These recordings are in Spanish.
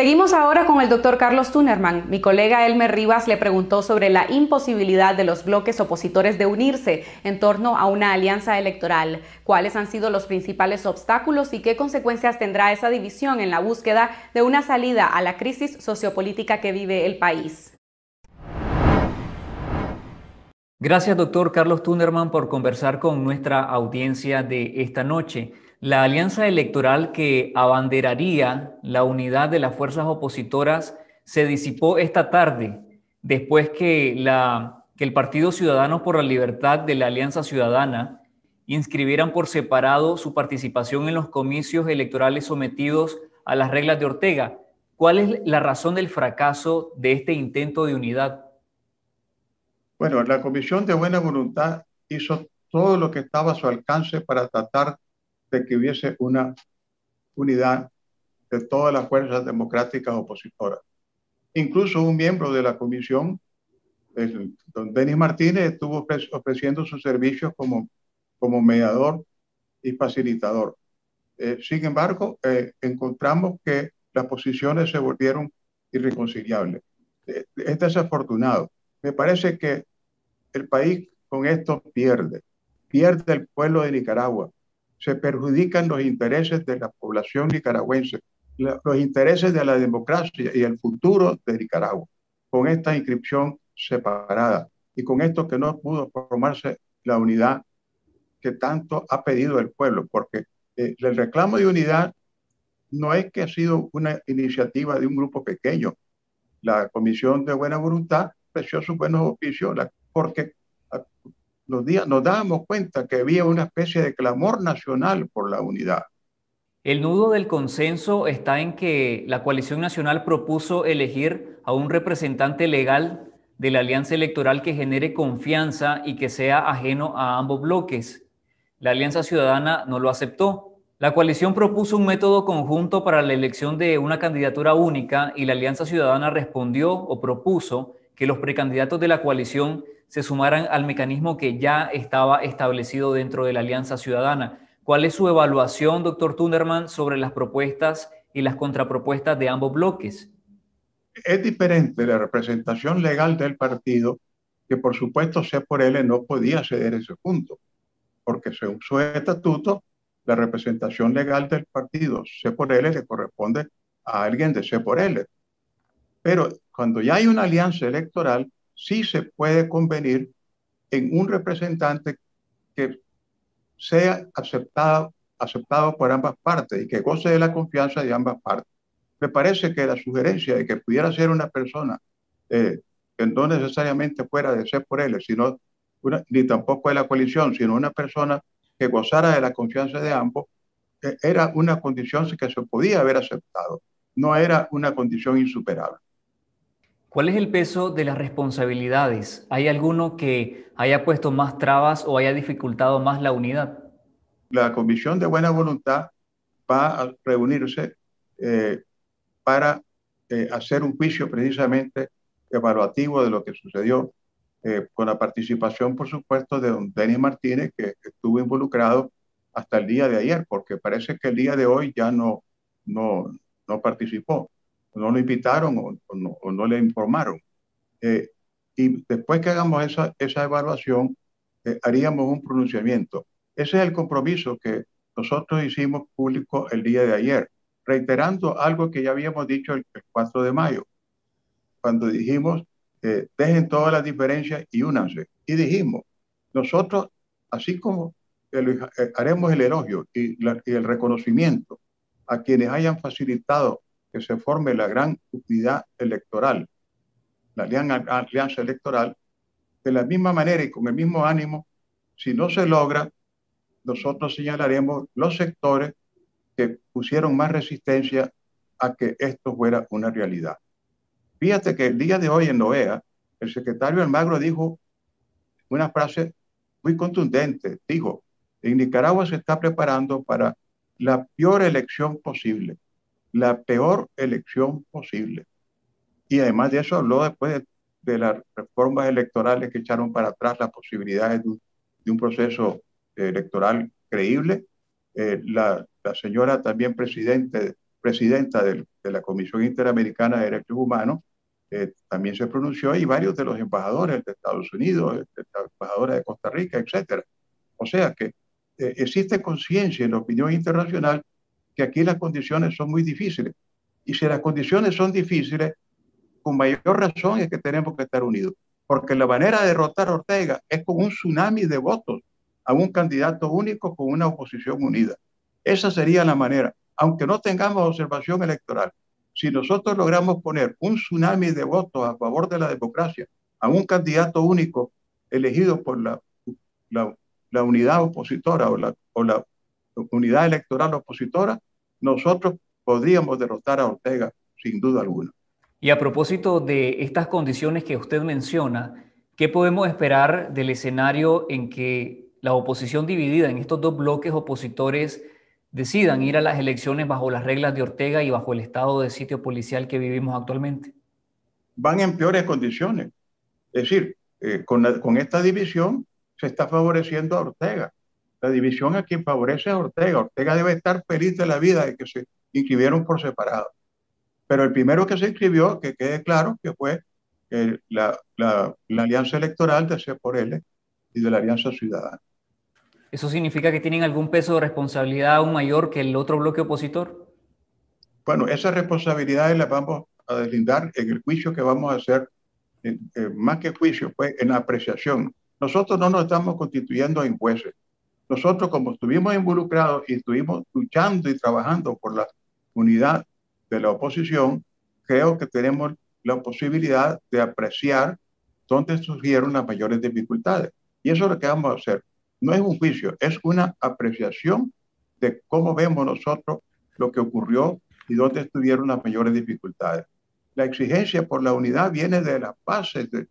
Seguimos ahora con el doctor Carlos Tunerman. Mi colega Elmer Rivas le preguntó sobre la imposibilidad de los bloques opositores de unirse en torno a una alianza electoral. ¿Cuáles han sido los principales obstáculos y qué consecuencias tendrá esa división en la búsqueda de una salida a la crisis sociopolítica que vive el país? Gracias, doctor Carlos Tunerman, por conversar con nuestra audiencia de esta noche. La alianza electoral que abanderaría la unidad de las fuerzas opositoras se disipó esta tarde, después que, la, que el Partido Ciudadano por la Libertad de la Alianza Ciudadana inscribieran por separado su participación en los comicios electorales sometidos a las reglas de Ortega. ¿Cuál es la razón del fracaso de este intento de unidad? Bueno, la Comisión de Buena Voluntad hizo todo lo que estaba a su alcance para tratar de que hubiese una unidad de todas las fuerzas democráticas opositoras. Incluso un miembro de la comisión, el, don Denis Martínez, estuvo ofreciendo sus servicios como, como mediador y facilitador. Eh, sin embargo, eh, encontramos que las posiciones se volvieron irreconciliables. Eh, es desafortunado. Me parece que el país con esto pierde. Pierde el pueblo de Nicaragua se perjudican los intereses de la población nicaragüense, los intereses de la democracia y el futuro de Nicaragua, con esta inscripción separada y con esto que no pudo formarse la unidad que tanto ha pedido el pueblo, porque eh, el reclamo de unidad no es que ha sido una iniciativa de un grupo pequeño. La Comisión de Buena Voluntad preció sus buenos oficios, porque días nos dábamos cuenta que había una especie de clamor nacional por la unidad. El nudo del consenso está en que la coalición nacional propuso elegir a un representante legal de la alianza electoral que genere confianza y que sea ajeno a ambos bloques. La Alianza Ciudadana no lo aceptó. La coalición propuso un método conjunto para la elección de una candidatura única y la Alianza Ciudadana respondió o propuso que los precandidatos de la coalición se sumaran al mecanismo que ya estaba establecido dentro de la Alianza Ciudadana. ¿Cuál es su evaluación, doctor Tunderman, sobre las propuestas y las contrapropuestas de ambos bloques? Es diferente la representación legal del partido, que por supuesto C por L no podía ceder ese punto, porque según su estatuto, la representación legal del partido C por L le corresponde a alguien de C por L. Pero cuando ya hay una alianza electoral, sí se puede convenir en un representante que sea aceptado, aceptado por ambas partes y que goce de la confianza de ambas partes. Me parece que la sugerencia de que pudiera ser una persona eh, que no necesariamente fuera de ser por él, sino ni tampoco de la coalición, sino una persona que gozara de la confianza de ambos, eh, era una condición que se podía haber aceptado, no era una condición insuperable. ¿Cuál es el peso de las responsabilidades? ¿Hay alguno que haya puesto más trabas o haya dificultado más la unidad? La Comisión de Buena Voluntad va a reunirse eh, para eh, hacer un juicio precisamente evaluativo de lo que sucedió, eh, con la participación, por supuesto, de don Denis Martínez, que estuvo involucrado hasta el día de ayer, porque parece que el día de hoy ya no, no, no participó no lo invitaron o, no, le informaron. Eh, y después que hagamos esa, esa evaluación, eh, haríamos un pronunciamiento. Ese es el compromiso que nosotros hicimos público el día de ayer, reiterando algo que ya habíamos dicho el, 4 de mayo, cuando dijimos, eh, dejen todas las diferencias y únanse. Y dijimos, nosotros, así como haremos el elogio y el reconocimiento a quienes hayan facilitado que se forme la gran unidad electoral, la alianza electoral, de la misma manera y con el mismo ánimo, si no se logra, nosotros señalaremos los sectores que pusieron más resistencia a que esto fuera una realidad. Fíjate que el día de hoy en Noea, el secretario Almagro dijo una frase muy contundente. Dijo, en Nicaragua se está preparando para la peor elección posible la peor elección posible. Y además de eso habló después de, las reformas electorales que echaron para atrás las posibilidades de un, proceso electoral creíble. Eh, la, señora también presidente, presidenta de la Comisión Interamericana de Derechos Humanos eh, también se pronunció y varios de los embajadores de Estados Unidos, de la embajadora de Costa Rica, etcétera. O sea que eh, existe conciencia en la opinión internacional que aquí las condiciones son muy difíciles. Y si las condiciones son difíciles, con mayor razón es que tenemos que estar unidos. Porque la manera de derrotar a Ortega es con un tsunami de votos a un candidato único con una oposición unida. Esa sería la manera. Aunque no tengamos observación electoral, si nosotros logramos poner un tsunami de votos a favor de la democracia a un candidato único elegido por la, la, unidad opositora o la, o la unidad electoral opositora, nosotros podríamos derrotar a Ortega sin duda alguna. Y a propósito de estas condiciones que usted menciona, ¿qué podemos esperar del escenario en que la oposición dividida en estos dos bloques opositores decidan ir a las elecciones bajo las reglas de Ortega y bajo el estado de sitio policial que vivimos actualmente? Van en peores condiciones. Es decir, eh, con, con esta división se está favoreciendo a Ortega. La división a quien favorece a Ortega. Ortega debe estar feliz de la vida de que se inscribieron por separado. Pero el primero que se inscribió, que quede claro, que fue eh, la, la, la, alianza electoral de C por L y de la Alianza Ciudadana. ¿Eso significa que tienen algún peso de responsabilidad aún mayor que el otro bloque opositor? Bueno, esas responsabilidades las vamos a deslindar en el juicio que vamos a hacer, eh, más que juicio, pues en la apreciación. Nosotros no nos estamos constituyendo en jueces. Nosotros, como estuvimos involucrados y estuvimos luchando y trabajando por la unidad de la oposición, creo que tenemos la posibilidad de apreciar dónde surgieron las mayores dificultades. Y eso es lo que vamos a hacer no es un juicio, es una apreciación de cómo vemos nosotros lo que ocurrió y dónde estuvieron las mayores dificultades. La exigencia por la unidad viene de las bases de,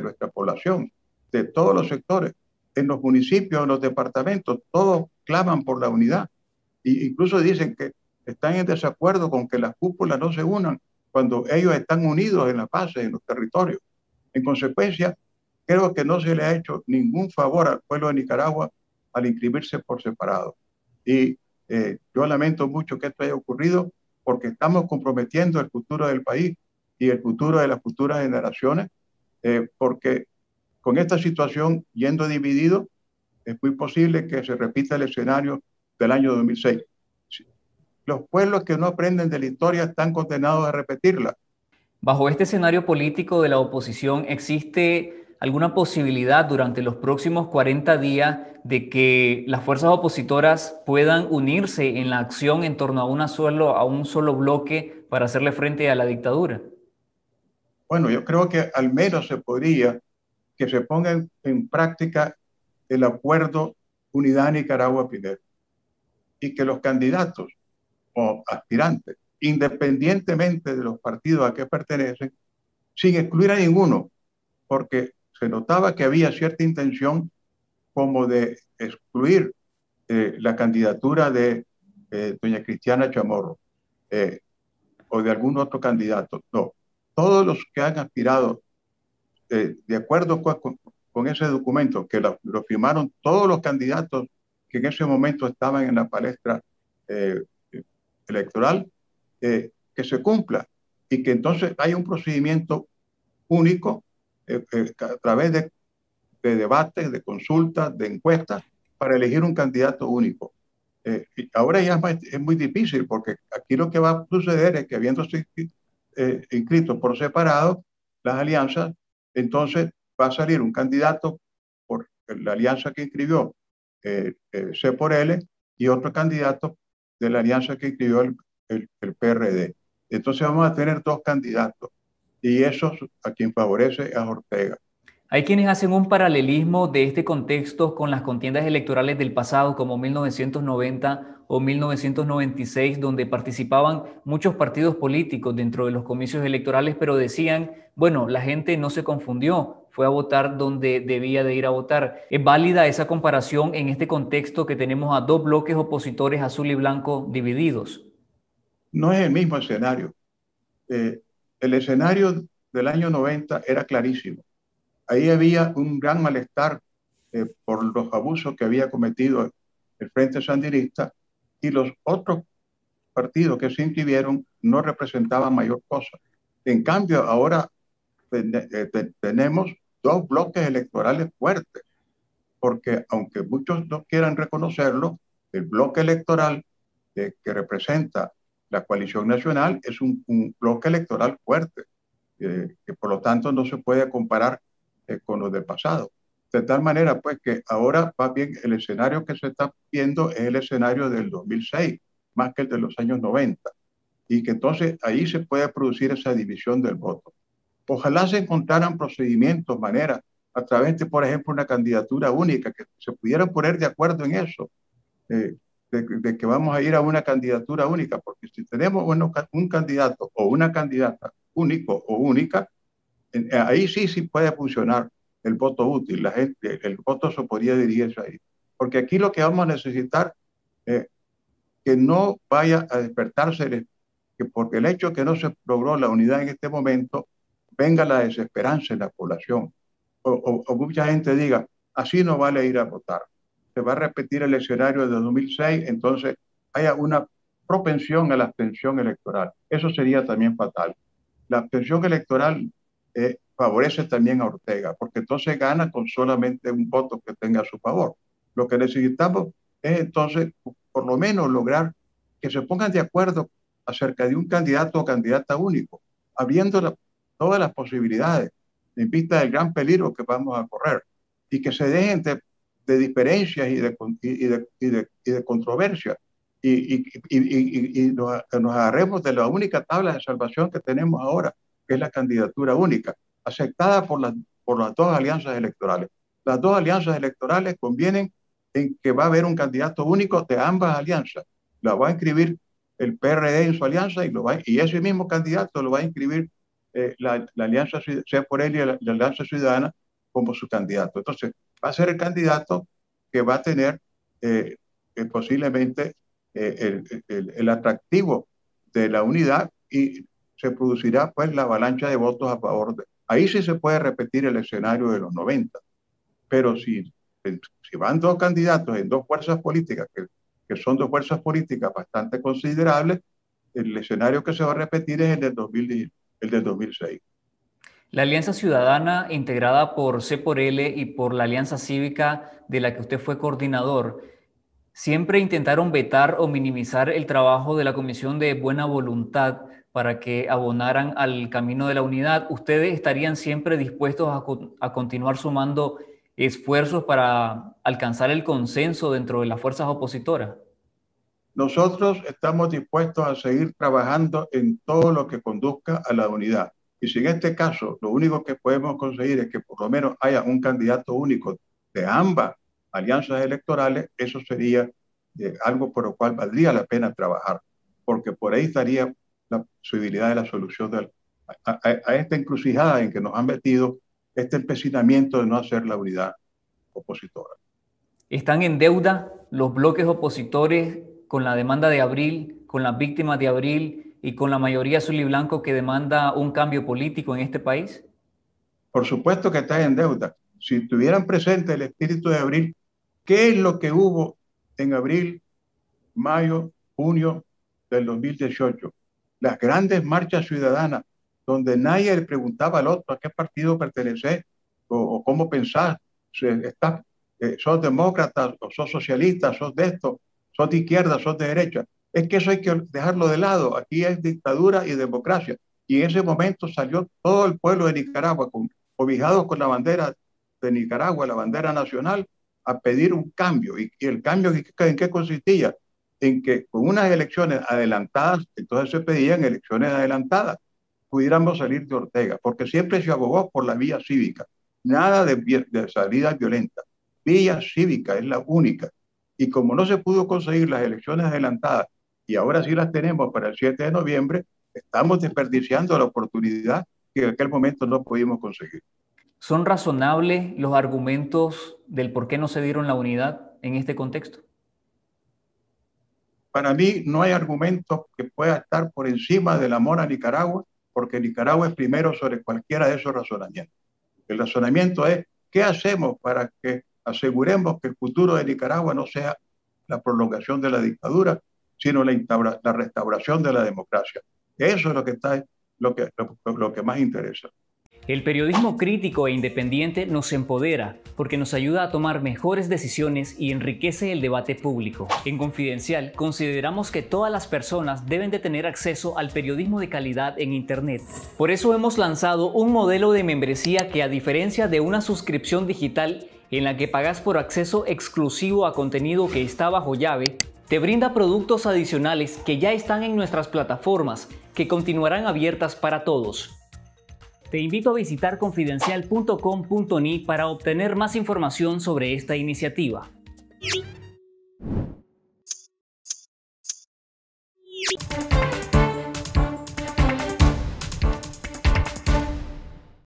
nuestra población, de todos los sectores. En los municipios, en los departamentos, todos claman por la unidad. E incluso dicen que están en desacuerdo con que las cúpulas no se unan cuando ellos están unidos en la base, en los territorios. En consecuencia, creo que no se le ha hecho ningún favor al pueblo de Nicaragua al inscribirse por separado. Y eh, yo lamento mucho que esto haya ocurrido porque estamos comprometiendo el futuro del país y el futuro de las futuras generaciones, eh, porque con esta situación yendo dividido, es muy posible que se repita el escenario del año 2006. Los pueblos que no aprenden de la historia están condenados a repetirla. Bajo este escenario político de la oposición, ¿existe alguna posibilidad durante los próximos 40 días de que las fuerzas opositoras puedan unirse en la acción en torno a, una solo, a un solo bloque para hacerle frente a la dictadura? Bueno, yo creo que al menos se podría que se ponga en, práctica el acuerdo Unidad Nicaragua primero y que los candidatos o aspirantes, independientemente de los partidos a que pertenecen, sin excluir a ninguno, porque se notaba que había cierta intención como de excluir eh, la candidatura de eh, doña Cristiana Chamorro eh, o de algún otro candidato. No, todos los que han aspirado, de acuerdo con, con, ese documento, que lo, firmaron todos los candidatos que en ese momento estaban en la palestra electoral, que se cumpla y que entonces hay un procedimiento único eh, eh, a través de, de, debates, de consultas, de encuestas, para elegir un candidato único. Eh, ahora ya es, muy difícil porque aquí lo que va a suceder es que habiéndose inscrito por separado las alianzas, entonces va a salir un candidato por la alianza que inscribió C por L y otro candidato de la alianza que inscribió el, el, el PRD. Entonces vamos a tener dos candidatos y eso a quien favorece a Ortega. Hay quienes hacen un paralelismo de este contexto con las contiendas electorales del pasado, como 1990 o 1996, donde participaban muchos partidos políticos dentro de los comicios electorales, pero decían, bueno, la gente no se confundió, fue a votar donde debía de ir a votar. ¿Es válida esa comparación en este contexto que tenemos a dos bloques opositores azul y blanco divididos? No es el mismo escenario. Eh, el escenario del año 90 era clarísimo. Ahí había un gran malestar eh, por los abusos que había cometido el Frente Sandinista y los otros partidos que se inscribieron no representaba mayor cosa. En cambio, ahora eh, tenemos dos bloques electorales fuertes, porque aunque muchos no quieran reconocerlo, el bloque electoral que representa la coalición nacional es un, bloque electoral fuerte, que por lo tanto no se puede comparar eh, con los del pasado. De tal manera, pues, que ahora va bien, el escenario que se está viendo es el escenario del 2006, más que el de los años 90, y que entonces ahí se puede producir esa división del voto. Ojalá se encontraran procedimientos, maneras, a través de, por ejemplo, una candidatura única, que se pudieran poner de acuerdo en eso, eh, de, que vamos a ir a una candidatura única, porque si tenemos un candidato o una candidata único o única, ahí sí, sí puede funcionar el voto útil, la gente, el voto se podría dirigirse ahí. Porque aquí lo que vamos a necesitar es que no vaya a despertarse, que porque el hecho de que no se logró la unidad en este momento, venga la desesperanza en la población. O, o mucha gente diga, así no vale ir a votar se va a repetir el escenario de 2006, entonces haya una propensión a la abstención electoral. Eso sería también fatal. La abstención electoral eh, favorece también a Ortega, porque entonces gana con solamente un voto que tenga a su favor. Lo que necesitamos es entonces, por lo menos, lograr que se pongan de acuerdo acerca de un candidato o candidata único, habiendo todas las posibilidades en vista del gran peligro que vamos a correr y que se dejen de de diferencias y de, y de, y de, y de controversia. Y, y nos, nos, agarremos de la única tabla de salvación que tenemos ahora, es la candidatura única, aceptada por, las por las dos alianzas electorales. Las dos alianzas electorales convienen en que va a haber un candidato único de ambas alianzas. La va a inscribir el PRD en su alianza y, lo va, y ese mismo candidato lo va a inscribir eh, la, la, alianza, sea por él y la, la alianza ciudadana, como su candidato. Entonces, va a ser el candidato que va a tener eh, eh, posiblemente el, el, atractivo de la unidad y se producirá pues la avalancha de votos a favor de... Ahí sí se puede repetir el escenario de los 90, pero si, si van dos candidatos en dos fuerzas políticas, que, que son dos fuerzas políticas bastante considerables, el escenario que se va a repetir es el del, 2000, el del 2006. La Alianza Ciudadana, integrada por C por L y por la Alianza Cívica de la que usted fue coordinador, siempre intentaron vetar o minimizar el trabajo de la Comisión de Buena Voluntad para que abonaran al camino de la unidad. ¿Ustedes estarían siempre dispuestos a, a continuar sumando esfuerzos para alcanzar el consenso dentro de las fuerzas opositoras? Nosotros estamos dispuestos a seguir trabajando en todo lo que conduzca a la unidad y si en este caso lo único que podemos conseguir es que por lo menos haya un candidato único de ambas alianzas electorales, eso sería eh, algo por lo cual valdría la pena trabajar, porque por ahí estaría la posibilidad de la solución de, a, a, esta encrucijada en que nos han metido este empecinamiento de no hacer la unidad opositora. ¿Están en deuda los bloques opositores con la demanda de abril, con las víctimas de abril y con la mayoría azul y blanco que demanda un cambio político en este país? Por supuesto que está en deuda. Si tuvieran presente el espíritu de abril, ¿qué es lo que hubo en abril, mayo, junio del 2018? Las grandes marchas ciudadanas, donde nadie le preguntaba al otro a qué partido pertenece o, o cómo pensar. Está, eh, ¿Sos demócratas o sos socialistas? ¿Sos de esto? ¿Sos de izquierda? ¿Sos de derecha? es que eso hay que dejarlo de lado. Aquí es dictadura y democracia. Y en ese momento salió todo el pueblo de Nicaragua, con, con la bandera de Nicaragua, la bandera nacional, a pedir un cambio. ¿Y, el cambio en qué consistía? En que con unas elecciones adelantadas, entonces se pedían elecciones adelantadas, pudiéramos salir de Ortega, porque siempre se abogó por la vía cívica. Nada de, de salida violenta. Vía cívica es la única. Y como no se pudo conseguir las elecciones adelantadas y ahora sí las tenemos para el 7 de noviembre, estamos desperdiciando la oportunidad que en aquel momento no pudimos conseguir. ¿Son razonables los argumentos del por qué no se dieron la unidad en este contexto? Para mí no hay argumento que pueda estar por encima del amor a Nicaragua, porque Nicaragua es primero sobre cualquiera de esos razonamientos. El razonamiento es, ¿qué hacemos para que aseguremos que el futuro de Nicaragua no sea la prolongación de la dictadura, sino la, la restauración de la democracia. Eso es lo que está, lo que, lo que más interesa. El periodismo crítico e independiente nos empodera porque nos ayuda a tomar mejores decisiones y enriquece el debate público. En Confidencial consideramos que todas las personas deben de tener acceso al periodismo de calidad en Internet. Por eso hemos lanzado un modelo de membresía que a diferencia de una suscripción digital en la que pagas por acceso exclusivo a contenido que está bajo llave, te brinda productos adicionales que ya están en nuestras plataformas, que continuarán abiertas para todos. Te invito a visitar confidencial.com.ni para obtener más información sobre esta iniciativa.